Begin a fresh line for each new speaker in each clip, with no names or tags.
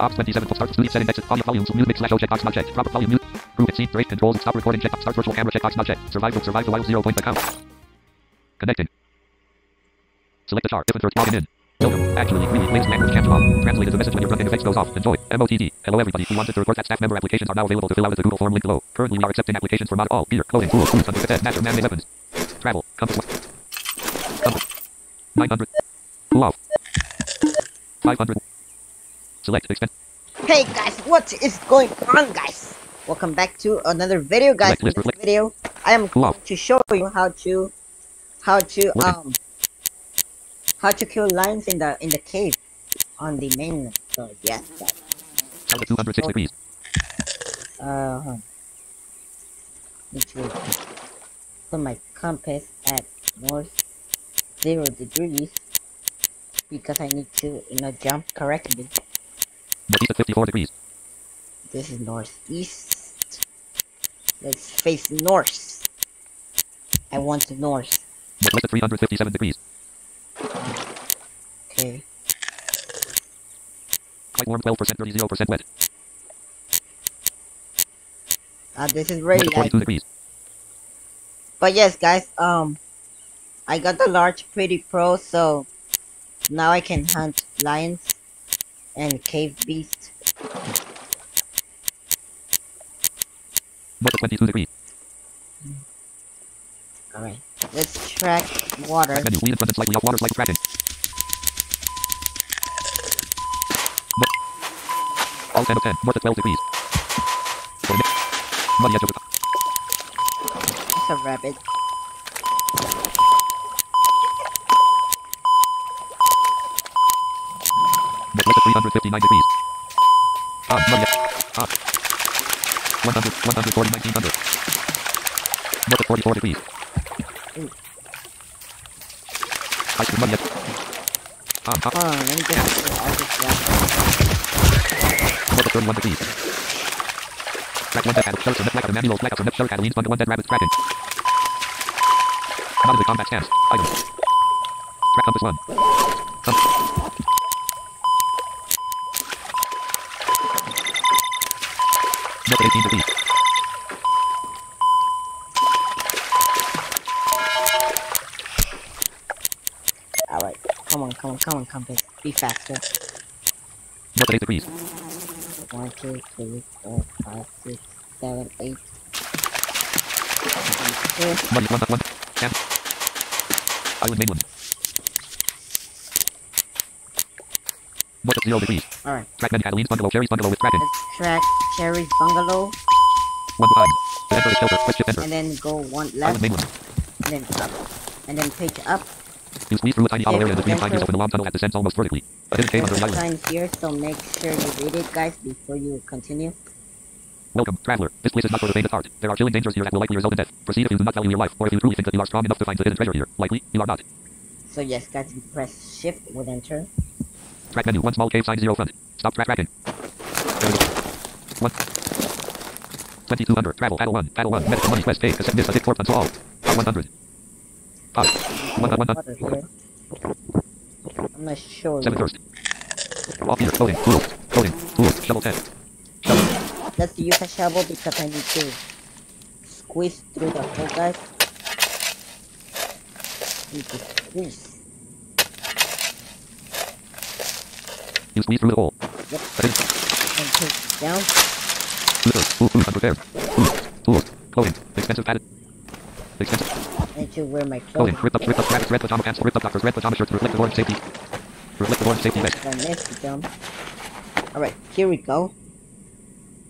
OBS 27 start studio setting exit audio volume music slash O checkbox not checked. Drop volume mute. Group scene break controls stop recording check start virtual camera checkbox not checked. Survive the wild zero point account. Connecting. Select the chart. If it's logging in. Welcome. Actually, really, links language chant off. Translated the message when your front effects goes off. Enjoy. MOTD. Hello everybody who wanted to report that staff member applications are now available to fill out the Google form link below. Currently we are accepting applications for not all gear, clothing, tools, foods, under cadet, natural man-made weapons. Travel. Compass. Compass. 900. Pull off. 500. Select expense.
Hey guys, what is going on guys? Welcome back to another video guys.
Select
In this video, I am going to show you how to how to um how to kill lions in the in the cave on the mainland. So yes guys.
Out 206 degrees.
Uh to put my compass at north zero degrees because I need to you know jump correctly.
Northeast at 54 degrees.
This is northeast. Let's face north. I want the north.
Northwest at 357 degrees.
Okay.
Quite warm 12%, 30% wet.
Uh, this is really
at 42
like.
degrees.
But yes, guys. Um, I got the large pretty pearl, so now I can hunt lions and cave beasts.
North 22 degrees.
All right. Let's track water.
Menu. Front and slightly off water slightly tracking. All 10 of 10. North at 12 degrees. Muddy edge of the
It's a rabbit.
359 degrees. Ah, on. Muddy edge. Ah. On. 100. 140. 1900. North at 44 degrees. High to muddy edge. On. On.
Hold let me all.
North at 31 degrees. Track one dead and shelter net black of manual black of net shelter leans one to one dead rabbit tracking. Not in the combat stance. Item. Track compass one. Compass. North at 18 degrees.
All right. Come on, come on, come on, compass. Be faster.
8 degrees.
One, two, three, four, five, six, seven, eight. One, two.
Muddy one one. Camp. Island mainland. At 0 degrees.
All right.
Track menu Adeline's bungalow. Cherry's bungalow with tracking.
Let's track Cherry's bungalow
One behind. Enter the shelter. Press shift enter.
and then go one
Island
left
mainland.
and then up and then page up.
You squeeze through a tiny hollow area between
Enter.
pines open a long tunnel that descends almost vertically. A hidden cave under the island.
signs here, so make sure you read it, guys, before you continue.
Welcome, traveler. This place is not for the faint of heart. There are chilling dangers here that will likely result in death. Proceed if you do not value your life, or if you truly think that you are strong enough to find the hidden treasure here. Likely, you are not.
So yes, guys, you press Shift with Enter.
Track menu. One small cave sign zero front. Stop track tracking. There we go. One. 2200. Travel. Paddle 1. Paddle 1. Medical money. Quest. Pay. Cassette. Miss. A dick. Until all. 100. Pop. 1 1
Water here. I'm not sure.
7 first. Off here. Loading. Tools. Loading. Tools. Shovel 10. Shovel.
Let's use a shovel because I need to squeeze through the hole, guys. Need to squeeze.
You squeeze through the hole.
Yep. And take down.
Thirds. Food. Food. Unprepared. Food. Tools. Clothing. Expensive padded. Expensive.
I need to wear my
Clothing. Ripped up. Ripped up. Rabbits. Red pajama pants. Ripped up doctors. Red pajama shirts. Reflective orange safety. Reflective orange safety vest.
I missed the. Alright, here we go.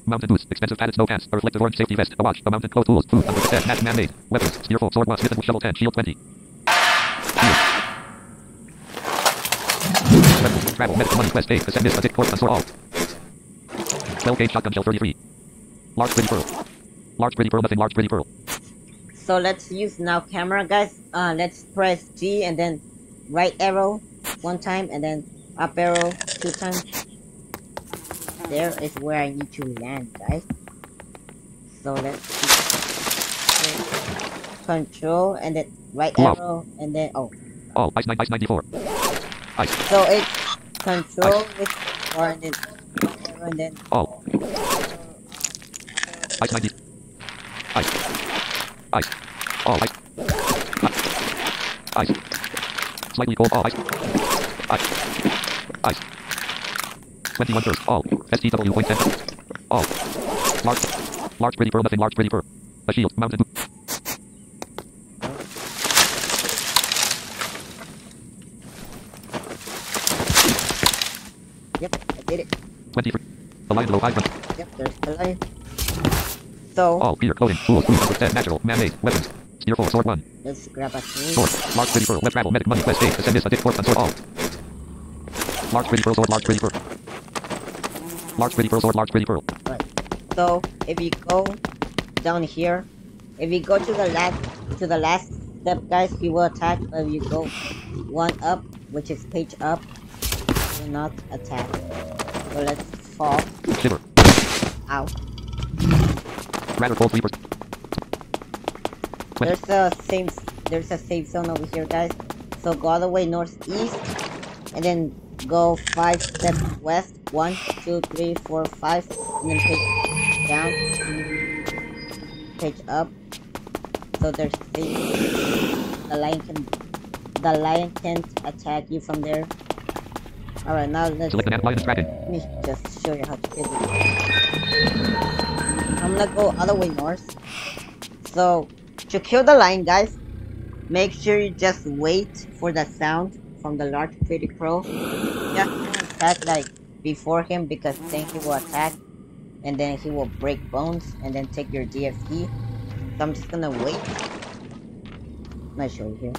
Mountain boots. Expensive padded snow pants. A reflective orange safety vest. A watch. A mountain clothes. Tools. Food. Under cassette. Match man-made. Weapons. Spear 4. Sword 1. Smith and shovel 10. Shield 20. Shield. Weapons. Travel. Medical money. Quest. Pay. Cassette. Miss. A dick. Fourth. Until 12 gauge shotgun shell 33. Large pretty pearl. Large pretty pearl. Nothing. Large pretty pearl.
So let's use now camera, guys. Uh, let's press G and then right arrow one time and then up arrow two times. There is where I need to land, guys. So let's control and then right
Wow.
arrow and then oh.
All. Ice, ice 94. Ice.
So it control with or and then and then
All. Ice 90. Ice. Ice. All ice. Ice. Slightly cold. All ice. Ice. Ice. 21 first. All. STW point 10. All. Large. Large pretty pearl. Nothing. Large pretty pearl. A shield. Mountain boot.
Yep, I did it.
20 for. The lion below 5 front.
Yep, there's the. So
All. Gear. Clothing. Tools. Food. 10. Natural. Man-made. Weapons. Spear 4. Sword 1.
let's grab a three.
Sword. Large pretty pearl. Web travel. Medic. Money. Quest. Date. Ascend. This. A dick. Fork. Sword. All. Large pretty pearl. Sword. Large pretty pearl. Large pretty pearl. Sword. Large pretty pearl.
Right. So if you go down here, if you go to the last to the last step, guys, he will attack. But if you go one up, which is page up, he will not attack. So let's fall.
Shiver.
Ow.
Rather cold. 20.
There's a safe there's a safe zone over here, guys. So go all the way northeast, and then go five steps west. One, two, three, four, five, and then page down, page up. So there's safe. The lion can the lion can't attack you from there. All right, now let's
Select the map. Lion is
let me just show you how to do this. I'm gonna go all the way north. So, to kill the lion, guys, make sure you just wait for the sound from the large pretty pearl. Just attack like before him because then he will attack and then he will break bones and then take your DFE. So I'm just gonna wait. I'm gonna show you here.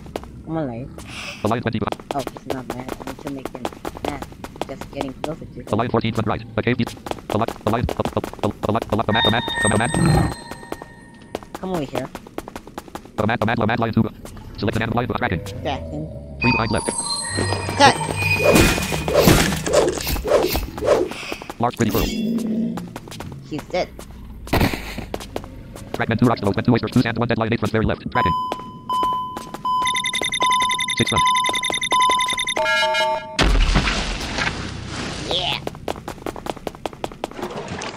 Come on, lion.
The lion 20 behind.
Oh, he's not mad. I need to make him mad. Just getting closer to him.
The lion 14 front right. The cave east. The lion. The lion. The, the, the, the, the, the, the. The. The mad.
Come over here.
The mad. The mad. The mad lion 2. Select the man. Lion. Tracking.
Him.
Three behind left.
Cut!
Large pretty pearl.
He's dead.
Track men 2 rocks below. Men 2 oysters. 2 sands. 1 dead lion 8 front very left. Tracking. 6 front.
Yeah.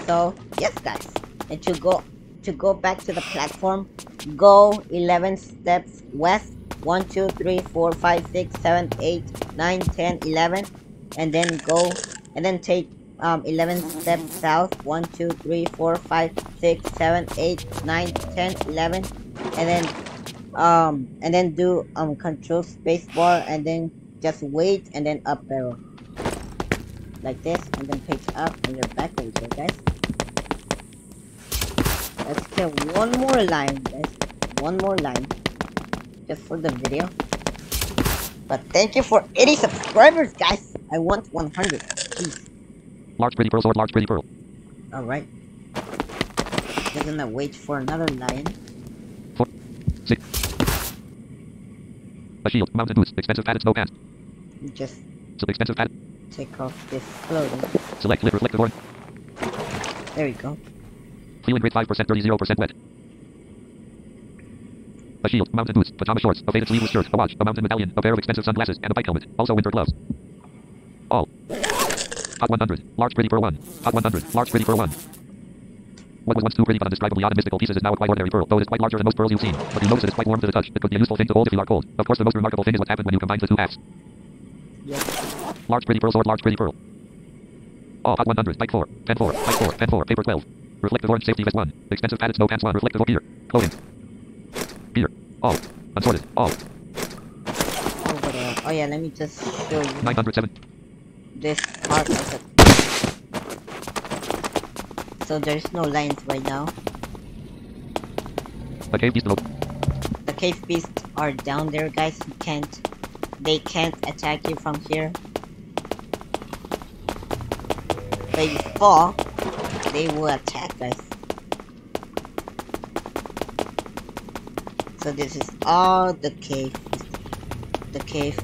So yes, guys, and to go to go back to the platform, go 11 steps west. 1, 2, 3, 4, 5, 6, 7, 8, 9, 10, 11, and then go and then take um 11 steps south. 1, 2, 3, 4, 5, 6, 7, 8, 9, 10, 11, and then um and then do um control spacebar and then just wait and then up arrow like this and then page up and you're back over here guys let's kill one more line guys one more line just for the video but thank you for 80 subscribers guys i want 100 please
Large pretty pearl. Sword. Large pretty pearl.
all right just gonna wait for another lion
4. 6. A shield. Mountain boots. Expensive padded snow pants.
just
Some expensive pad.
take off this clothing
Select lip reflective horn.
there we go
Feeling great 5%. 30% wet. A shield. Mountain boots. Pajama shorts. A faded sleeveless shirt. A watch. A mountain medallion. A pair of expensive sunglasses. And a bike helmet. Also winter gloves. All. Hot 100. Large pretty for 1. Hot 100. Large pretty pearl 1. What was once too pretty but undescribably odd and mystical pieces is now a quite ordinary pearl, though it is quite larger than most pearls you've seen. But you notice it is quite warm to the touch. It could be a useful thing to hold if you are cold. Of course, the most remarkable thing is what happened when you combine the two halves.
yes
Large pretty pearl sword, large pretty pearl. Oh, hot 100, bike 4, pen 4, bike 4, pen 4, paper 12. Reflective orange safety vest 1. Expensive padded snow pants 1, reflective gear. Clothing. Gear. All. Unsorted. All.
Oh, over uh, oh yeah let me just show you
907.
this part of it. So there's no lines right now.
The cave east below.
The cave beasts are down there, guys. You can't. They can't attack you from here. But you fall, they will attack us. So this is all the cave. The cave.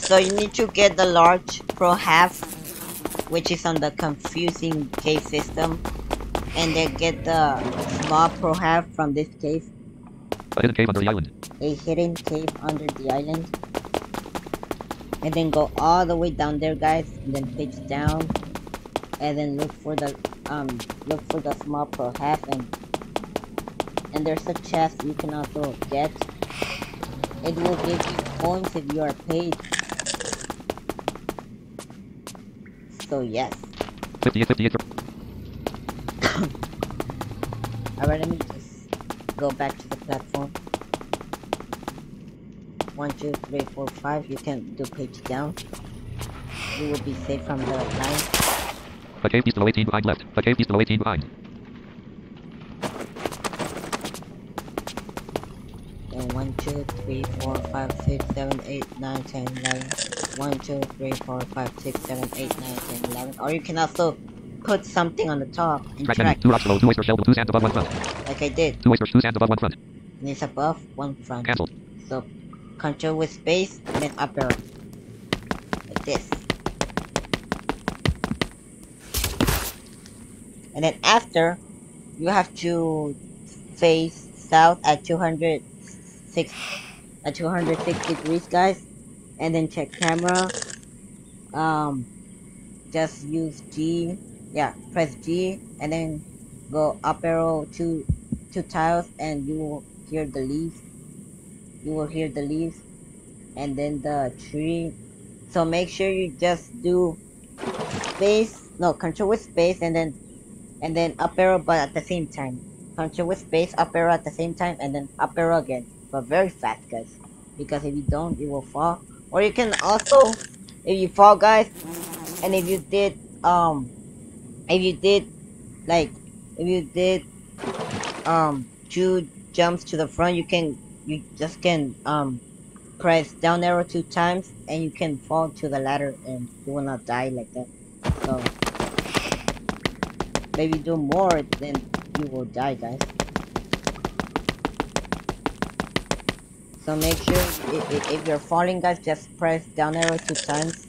So you need to get the large pro half, which is on the confusing cave system, and then get the small pro half from this cave,
A hidden cave under the island.
a hidden cave under the island. and then go all the way down there guys and then pitch down and then look for the um look for the small pro half and and there's a chest you can also get it will give you points if you are paid so yes
58, 58.
alright let me just go back to the platform one two three four five you can do pitch down you will be safe from the line
The cave piece below 18 behind left. The cave piece below 18 behind.
And 1, 2, 3, 4, 5, 6, 7, 8, 9, 10, 11. 1, 2, 3, 4, 5, 6, 7, 8, 9, 10, 11. Or you can also put something on the top and
Track
track.
Two rocks below. Two oyster shell. Two sands above one front.
like I did.
Two oysters. Two sands above one front.
And it's above one front.
Cancelled.
So, control with space, and then up arrow. Like this. And then after, you have to face south at 206 at 206 degrees, guys. And then check camera. Um, just use G. Yeah, press G, and then go up arrow two two tiles, and you will hear the leaves you will hear the leaves and then the tree so make sure you just do space no control with space and then and then up arrow but at the same time control with space up arrow at the same time and then up arrow again but very fast guys. Because if you don't you will fall. Or you can also if you fall guys and if you did um if you did like if you did um two jumps to the front you can you just can um press down arrow two times and you can fall to the ladder and you will not die like that. So maybe do more then you will die guys so make sure if, if you're falling guys just press down arrow two times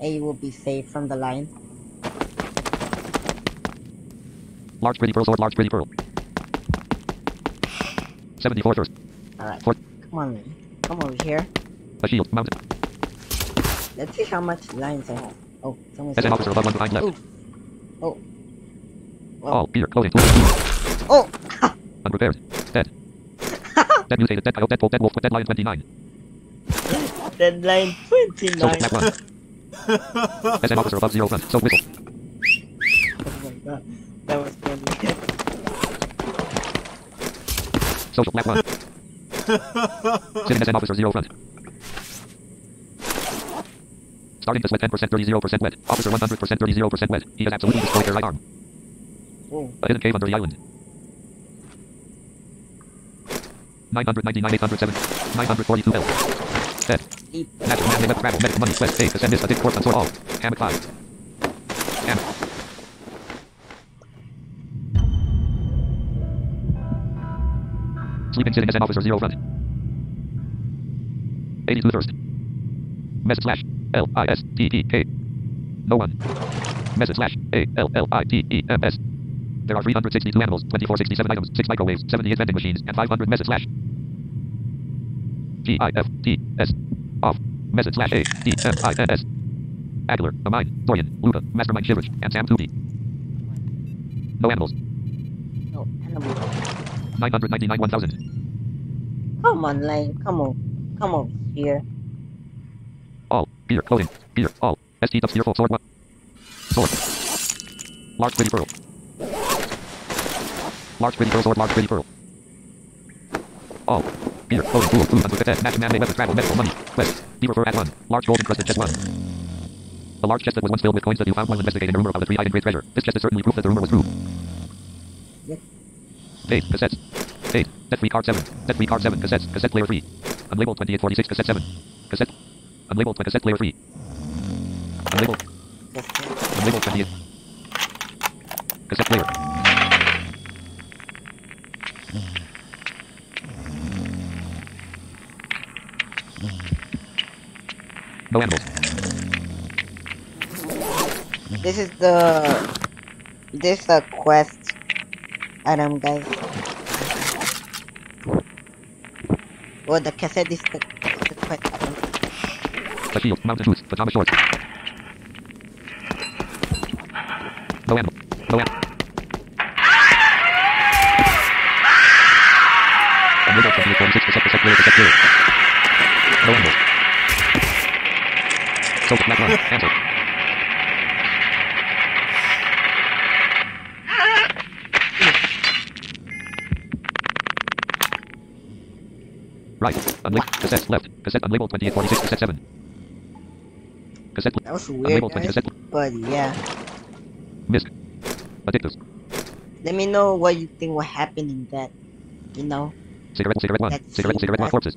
and you will be safe from the line
Large pretty pearl sword. Large pretty pearl. 74 first.
alright come on man. come over here
A shield. Mounted.
let's see how much lines I have oh someone's
SM officer above one behind left.
Ooh. Oh. Oh.
All. Gear. Clothing.
Oh!
Unprepared. Dead. Dead mutated. Dead coyote. Dead wolf. Dead wolf. Dead lion 29.
Deadline
Social
29.
black one. SM officer above zero front. So whistle.
oh my god. That was funny.
Social black one. Sitting SM officer zero front. Starting to sweat 10% 30% wet. Officer 100% 30% wet. He has absolutely destroyed their right arm.
oh.
A hidden cave under the island. 999 807 942 L.
Deep.
Natural man web travel medical money quest save send this a dick corpse all. Hammock 5. Ham. Sleeping sitting SM officer zero front. 82 thirst. Message slash L I S T E K. No one. Message slash A L L I T E M S. There are 362 animals, 2467 items, 6 microwaves, 78 vending machines, and 500 message slash G I F T S. Off. Message slash A D M I N S. Adler, Amine, Dorian, Luda, Mastermind Shivers, and Sam Tupi. No animals.
No, animal.
999 1000.
Come on, Lane. Come on. Come over here.
All. Gear. Clothing. Gear. All. ST dub steer full sword one. Sword. Large pretty pearl. Large pretty pearl sword. Large pretty pearl. All. Gear. Clothing. Tool. Food. Uncooked dead. Match man. Weapons. Travel. Medical. Money. Quest. Beaver fur at one. Large gold encrusted chest one. The large chest that was once filled with coins that you found while investigating a rumor of the three-eyed great treasure. This chest is certainly proof that the rumor was true.
Yep.
Date. Cassettes. Date. Set free card 7. Set free card 7. Cassettes. Cassette player 3. Unlabeled 2846. Cassette 7. Cassette. Unlabeled. Cassette player 3. Unlabeled. Unlabeled 28. Cassette player. No animals.
This is the this the quest item, guys. Well, the cassette is the, the quest item.
The shield. Mountain boots. Pajama shorts. No ammo. No ammo. And window from uniform 6% clear percent clear. So black line. Answer. Right. Unlabeled. Cassette left. Cassette unlabeled 2846 cassette 7. Cassette
That was weird,
unlabeled 20
guys.
cassette
But yeah,
missed. Addictus.
let me know what you think will happen in that. You know,
Cigarette cigarette 1. Cigarette cigarette 1 corpses.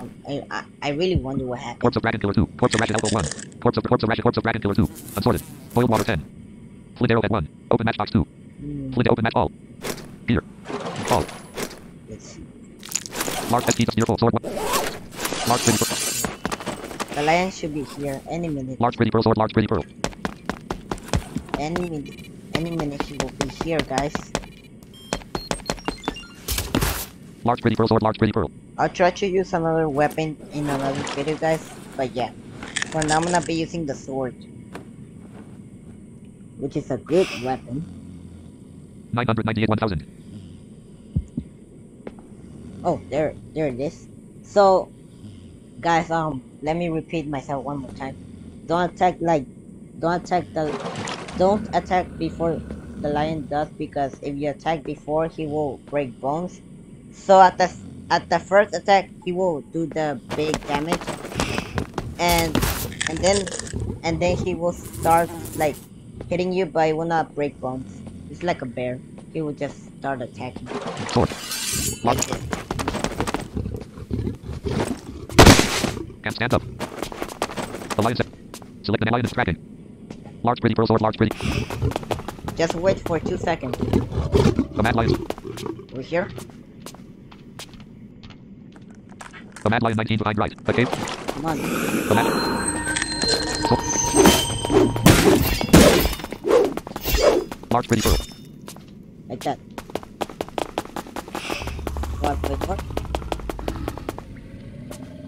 Um, I, I I really wonder what happened.
Corpse of Dragon Killer 2. Corpse of Ratchet Elbow 1. Corpse of Corpse of Ratchet Corpse of Dragon Killer 2. Unsorted. Boiled water 10. Flint Arrowhead 1. Open matchbox 2.
Hmm,
Flint open match all. Here. All.
let's see.
Large SP near full sword 1. Large pretty pearl.
The lion should be here any minute.
Large pretty pearl sword. Large pretty pearl.
Any minute. Any minute he will be here, guys.
Large pretty pearl sword. Large pretty pearl.
I'll try to use another weapon in another video, guys. But yeah, for now I'm gonna be using the sword, which is a good weapon.
998 1000.
Oh, there, there it is. So, guys, um, let me repeat myself one more time. Don't attack like, don't attack the, don't attack before the lion does because if you attack before, he will break bones. So at the at the first attack, he will do the big damage, and and then and then he will start like hitting you, but he will not break bones. It's like a bear. He will just start attacking.
Sword. Large. Can't stand up. Set. Select the lion's dragon. Large pretty pearl sword. Large pretty.
Just wait for two seconds.
The mad lion.
We're here.
The mad lion 19 behind right. The cave.
Come on.
The mad. Sword. Large pretty pearl.
Like that. What, wait, what?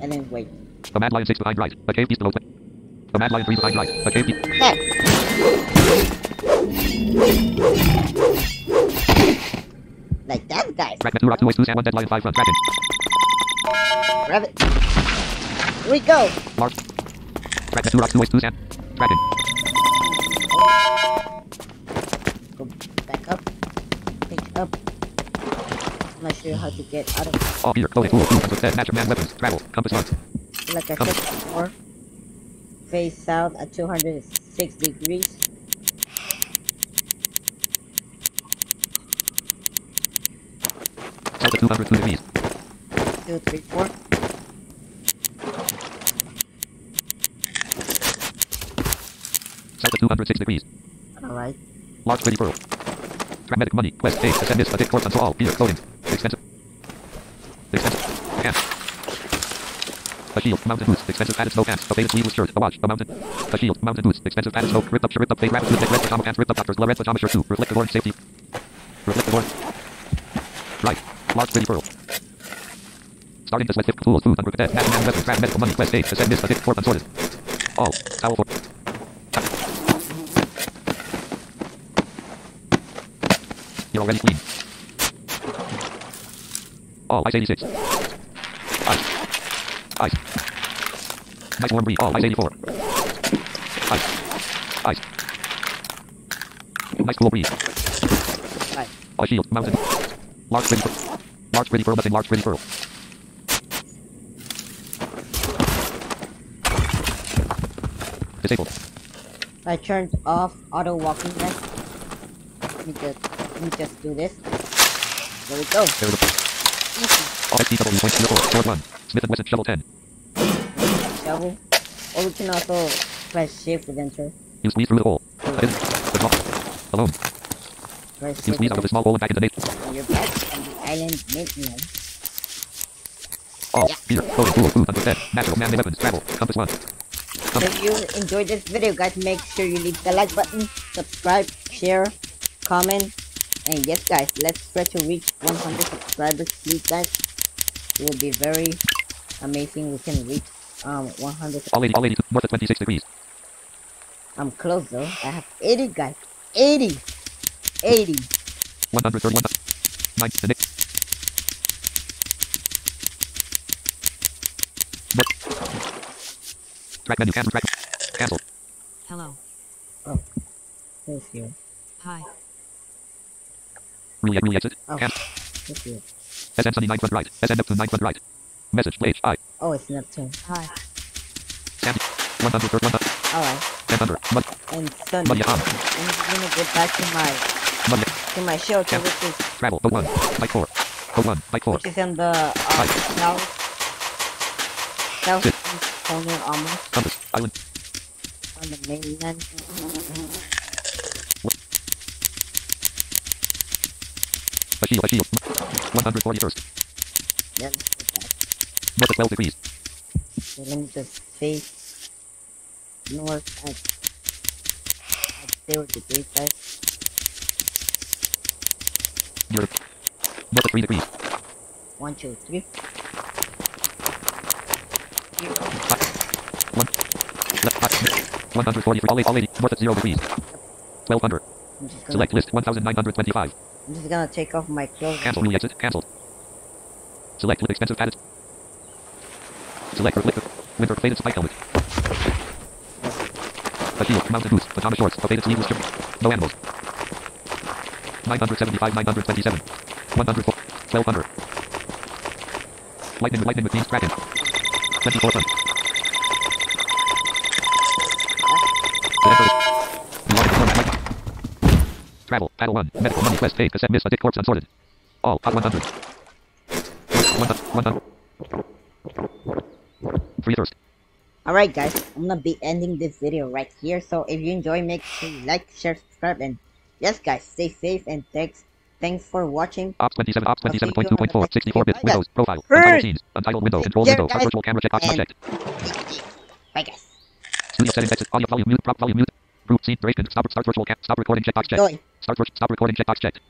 And then wait.
The mad lion 6 behind right. The cave below. The mad lion 3 behind right. The cave beast.
Hey! Like that, guys.
Dragnet 2 rock 2 ways 2 sand 1 dead lion 5 front dragon.
Grab it. Here we go.
Large. Dragnet 2 rock 2 ways 2 sand. Dragon.
Go back up. Pick up. I'm not sure how to get out of
All here. Clothing. Tool. Food. Hunter. Dead. Match of man weapons. Travel. Compass 1.
it. Like I said before. Face south at 206 degrees.
South at 202 degrees.
Two, three, four.
At 206 degrees.
Alright.
Large pretty pearl. Dramatic money. Quest. A. Ascend this. A thick corpse until all. Here. Clothing. Expensive. Expensive. Pants. A shield. Mountain boots. Expensive padded snow pants. A faded sleeveless shirt. A watch. A mountain. A shield. Mountain boots. Expensive padded snow. Ripped up shirt. Ripped up fade rabbit. Hood. Red pajama pants. Ripped up doctors. Red pajama shirt too. Reflective orange safety. Reflective orange. Right. Large pretty pearl. Starting to sweat thick tools. Food. Under cadet. National weapons. Grab medical money. Quest. A. Ascend this. A thick corpse unsorted. All. Towel for. You're already clean. All ice 86. Ice. Ice. Nice warm breeze. All ice 84. Ice. Ice. Nice cool breeze.
Right.
A shield. Mountain. Large pretty pearl. Large pretty pearl. Nothing. Large pretty pearl. Disabled.
I turned off auto walking guys. Let me let me just do this. There we go. Easy.
All XPW points to the floor. Sword 1. Smith and Wesson shovel 10.
Shovel. Or we can also press shift with enter.
You squeeze through the hole. Hidden. The top. Alone.
Press
You squeeze out of the small hole and back into
enter. And you're back on the island midnight.
All.
Yeah.
Here. Clothing. Tool. Food. Under. Natural. Man-made weapons. Travel. Compass 1.
So if you enjoyed this video guys, make sure you leave the like button, subscribe, share, comment, and yes guys, let's try to reach 100 subscribers please guys. It will be very amazing we can reach um 100.
All 80, all 80, north of 26 degrees.
I'm close though. I have 80 guys. 80. 80.
131. 9, the next. North. Track menu, cancel, track. Cancel.
Hello.
This here.
Hi.
Re, re exit.
Oh.
Cancel.
This here.
SN Sunny 9 front right. SN Neptune 9 front right. Message, H, I.
Oh, it's Neptune.
Hi.
Sandy. 100, 100,
Alright.
100. Mud,
And Sunny.
Money,
I'm
um,
just gonna get back to my
money.
to my shelter, which is
Travel, O1. Byte 4. O1, byte 4.
which is in the uh, south southeast corner almost
Compass, island.
on the mainland.
A shield, a shield. 141st.
Yeah, let's get back.
North of 12 degrees.
So let me just face north at, at zero degrees, guys.
Europe. North of 3 degrees.
One, two, three. Zero.
One. Left, five. 143. All 80, all 80. North of 0 degrees. 1200.
I'm just gonna,
Select list 1925.
I'm just gonna take off my clothes.
Cancel re exit. Cancelled. Select with expensive padded. Select liquid. Winter faded spike helmet. A shield. Mountain boots. Pajama shorts. A faded sleeveless. No animals. 975, 927. 104. 1200. Lightning with lightning with beams cracking. 24 ton. Travel. Paddle 1. Medical money quest paid. Cassette miss. A dick corpse unsorted. All. Hot 100. 100. 100. Free thirst.
Alright guys, I'm gonna be ending this video right here. So if you enjoy, make sure you like, share, subscribe, and yes guys, stay safe and thanks thanks for watching.
OBS 27, OBS
I'll see you on the
27.2.4,
next
64 bit. Windows, profile,
Hey!
untitled scenes, untitled window, control
Yeah,
window,
guys.
virtual camera checkbox checked.
Bye guys.
Studio settings, exit, audio volume mute, prop volume mute, group scene, break, and stop, start virtual cap, stop recording checkbox checked.
Joy.
Start, stop recording checkbox checked.